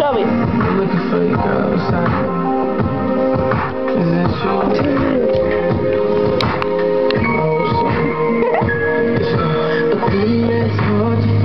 Show me. I'm looking for you, girl, it? It's hard to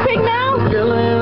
anything now?